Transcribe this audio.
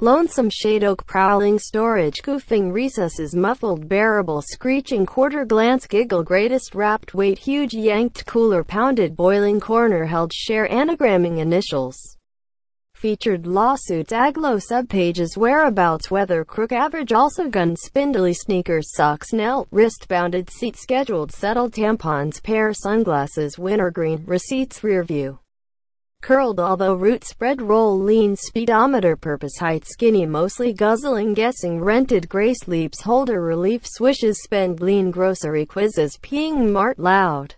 Lonesome shade oak prowling storage goofing recesses muffled bearable screeching quarter glance giggle greatest wrapped weight huge yanked cooler pounded boiling corner held share anagramming initials. Featured lawsuits aglow subpages whereabouts weather crook average also gun spindly sneakers socks nail wrist bounded seat scheduled settled tampons pair sunglasses wintergreen receipts rear view curled although root spread roll lean speedometer purpose height skinny mostly guzzling guessing rented gray leaps holder relief swishes spend lean grocery quizzes peeing mart loud